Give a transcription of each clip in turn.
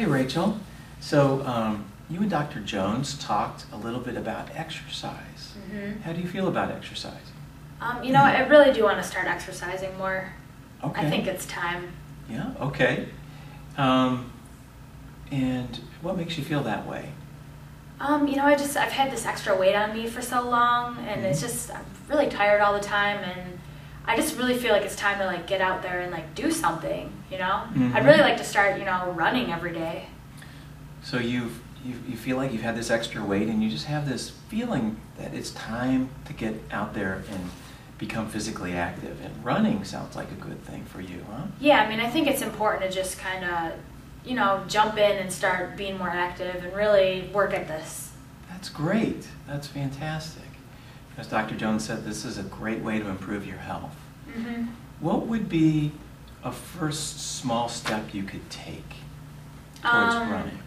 Hey, Rachel. So, um, you and Dr. Jones talked a little bit about exercise. hmm How do you feel about exercise? Um, you know, I really do want to start exercising more. Okay. I think it's time. Yeah, okay. Um, and what makes you feel that way? Um, you know, I just I've had this extra weight on me for so long, and it's Mhm. just I'm really tired all the time, and I just really feel like it's time to like get out there and like do something. You know, Mhm. I'd really like to start you know running every day. So you've, you, you feel like you've had this extra weight and you just have this feeling that it's time to get out there and become physically active. And running sounds like a good thing for you, huh? Yeah, I mean, I think it's important to just kind of you know jump in and start being more active and really work at this. That's great. That's fantastic. As Dr. Jones said, this is a great way to improve your health. hmm What would be a first small step you could take towards Um, running?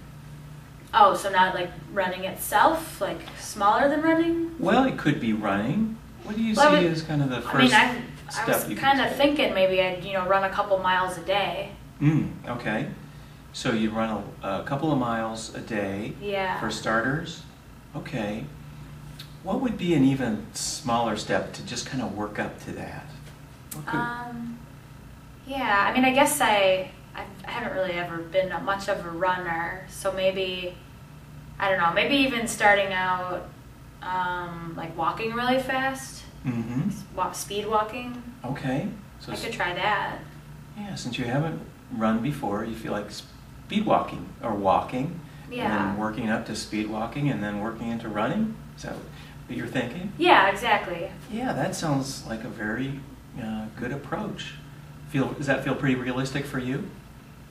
Oh, so not like running itself, like smaller than running? Well, it could be running. What do you Well, see would- as kind of the first I mean, I, I step was kind of thinking maybe I'd, you know, run a couple miles a day. Mm, okay. So you run a, a couple of miles a day Yeah. for starters. Okay. What would be an even smaller step to just kind of work up to that? What could- Um, yeah, I mean, I guess I, I, haven't really ever been much of a runner, so maybe, I don't know, maybe even starting out, um, like walking really fast, Mhm. walk, speed walking. Okay. So I could try that. yeah, since you haven't run before, you feel like speed walking or walking, and then working up to speed walking, and then working into running. Is that what you're thinking? Yeah, exactly. Yeah, that sounds like a very uh, good approach. Feel does that feel pretty realistic for you?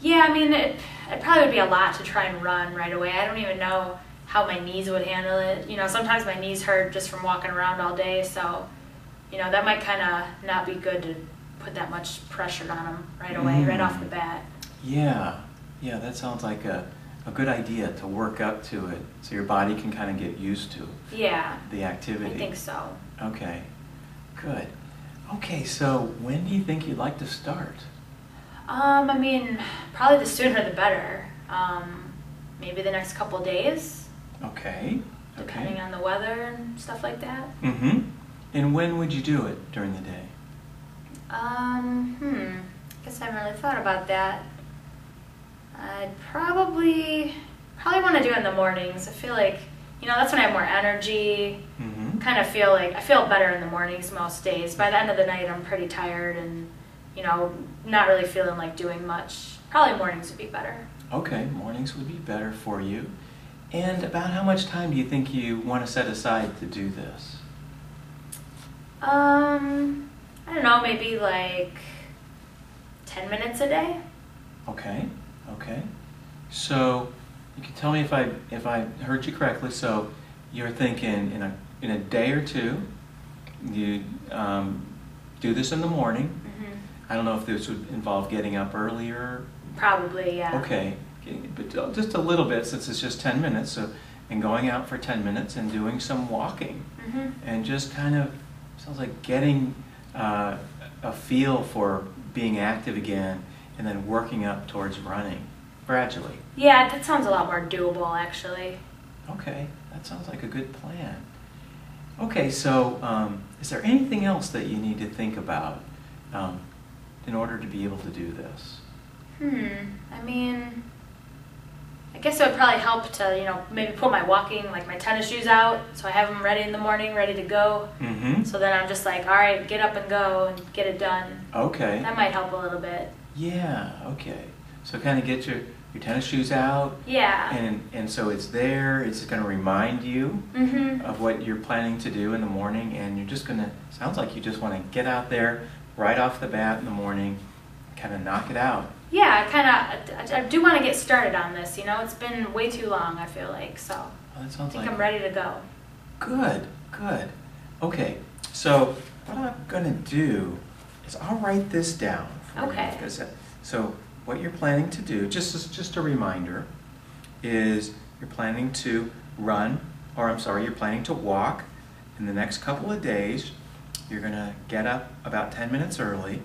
Yeah, I mean, it, it probably would be a lot to try and run right away. I don't even know how my knees would handle it. You know, sometimes my knees hurt just from walking around all day, so, you know, that might kind of not be good to put that much pressure on them right away, right off the Mm. bat. Yeah, yeah, that sounds like a, a good idea to work up to it so your body can kind of get used to Yeah, the activity. I think so. Okay, good. Okay, so when do you think you'd like to start? Um, I mean, probably the sooner the better. Um, maybe the next couple days, Okay. depending Okay. on the weather and stuff like that. Mm-hmm. And when would you do it during the day? Um, hmm. Guess I haven't really thought about that. I'd probably probably want to do it in the mornings. I feel like you know that's when I have more energy. Mm-hmm. Kind of feel like I feel better in the mornings most days. By the end of the night, I'm pretty tired and you know not really feeling like doing much. Probably mornings would be better. Okay, mornings would be better for you. And about how much time do you think you want to set aside to do this? Um, I don't know, maybe like ten minutes a day. Okay, okay. So you can tell me if I if I heard you correctly. So you're thinking in a in a day or two, you um, do this in the morning. hmm I don't know if this would involve getting up earlier. Probably, yeah. Okay, but just a little bit since it's just ten minutes. So and going out for ten minutes and doing some walking hmm and just kind of sounds like getting uh, a feel for being active again and then working up towards running gradually. Yeah, that sounds a lot more doable, actually. Okay, that sounds like a good plan. Okay, so um, is there anything else that you need to think about um, in order to be able to do this? Hmm. I mean, I guess it would probably help to, you know, maybe put my walking, like my tennis shoes out, so I have them ready in the morning, ready to go. Mm-hmm. So then I'm just like, all right, get up and go and get it done. Okay. That might help a little bit. Yeah, okay. So kind of get your, your tennis shoes out, Yeah. and, and so it's there, it's going to remind you Mm-hmm. of what you're planning to do in the morning, and you're just gonna, sounds like you just wanna get out there right off the bat in the morning, kind of knock it out. Yeah, I kind of, I, I do want to get started on this. You know, it's been way too long. I feel like so. Well, that I sounds think like I'm ready to go. good, good. Okay, so what I'm gonna do is I'll write this down for Okay. you. because, uh, So what you're planning to do, just as just a reminder, is you're planning to run, or I'm sorry, you're planning to walk in the next couple of days. You're gonna get up about 10 minutes early,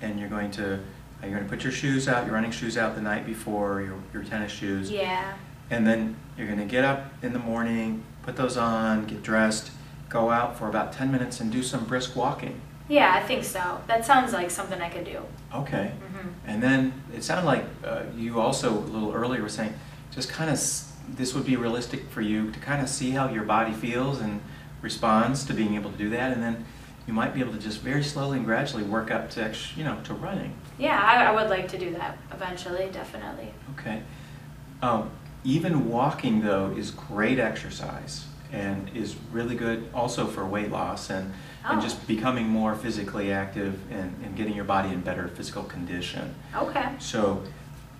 and you're going to you're going to put your shoes out, your running shoes out the night before, your, your tennis shoes. Yeah. And then you're going to get up in the morning, put those on, get dressed, go out for about 10 minutes and do some brisk walking. Yeah, I think so. That sounds like something I could do. Okay. hmm And then it sounded like uh, you also a little earlier were saying just kind of this would be realistic for you to kind of see how your body feels and responds to being able to do that, and then you might be able to just very slowly and gradually work up to ex- you know to running. Yeah, I, I would like to do that eventually, definitely. Okay. Um, even walking though is great exercise and is really good also for weight loss and, and Oh. just becoming more physically active and, and getting your body in better physical condition. Okay. So,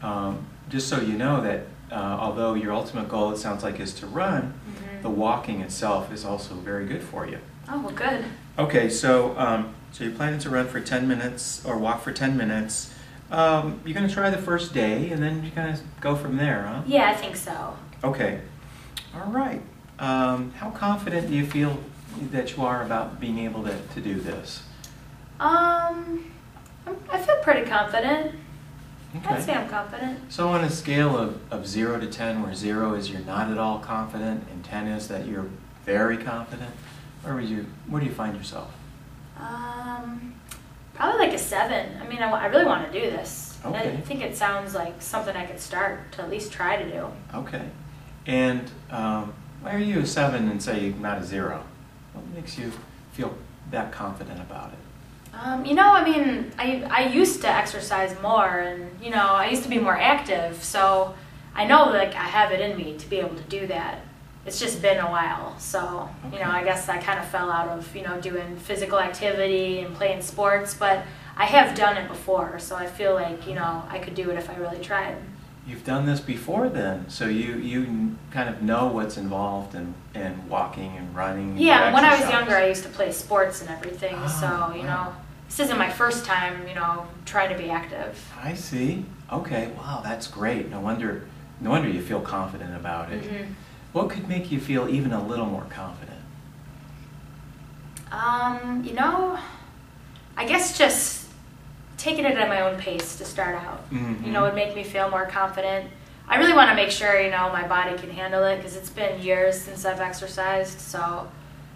um, just so you know that uh, although your ultimate goal, it sounds like, is to run, hmm the walking itself is also very good for you. Oh, well, good. Okay, so um, so you're planning to run for 10 minutes or walk for 10 minutes. Um, you're going to try the first day, and then you're going to go from there, huh? Yeah, I think so. Okay. All right. Um, how confident do you feel that you are about being able to, to do this? Um, I'm- feel pretty confident. Okay. I'd say I'm confident. So on a scale of, of 0 to 10, where 0 is you're not at all confident and 10 is that you're very confident, where would you, where do you find yourself? Um, probably like a seven. I mean, I, I really want to do this. Okay. I think it sounds like something I could start to at least try to do. Okay. And um, why are you a 7 and say not a 0? What makes you feel that confident about it? Um, you know, I mean, I, I used to exercise more and, you know, I used to be more active. So I know, like, I have it in me to be able to do that. It's just been a while. So, you know, I guess I kind of fell out of, you know, doing physical activity and playing sports. But I have done it before. So I feel like, you know, I could do it if I really tried. You've done this before then, so you, you kind of know what's involved in, in walking and running. and Yeah, when I was younger, I used to play sports and everything. Oh, so, you wow. know, this isn't my first time, you know, trying to be active. I see. Okay, wow, that's great. No wonder, no wonder you feel confident about it. Mhm. What could make you feel even a little more confident? Um, you know, I guess just taking it at my own pace to start out. Mhm. You know, would make me feel more confident. I really want to make sure, you know, my body can handle it because it's been years since I've exercised. So,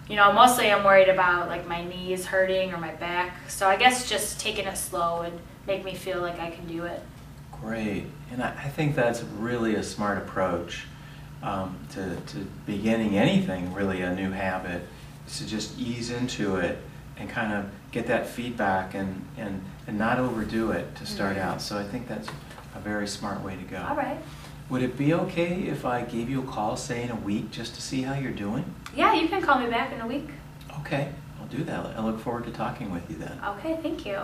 you know, mostly I'm worried about like my knees hurting or my back. So I guess just taking it slow would make me feel like I can do it. Great, and I, I think that's really a smart approach um, to, to beginning anything, really a new habit, is to just ease into it and kind of get that feedback and, and, and not overdo it to start Mhm. out. So I think that's a very smart way to go. All right. Would it be okay if I gave you a call, say in a week, just to see how you're doing? Yeah, you can call me back in a week. Okay, I'll do that. I look forward to talking with you then. Okay, thank you.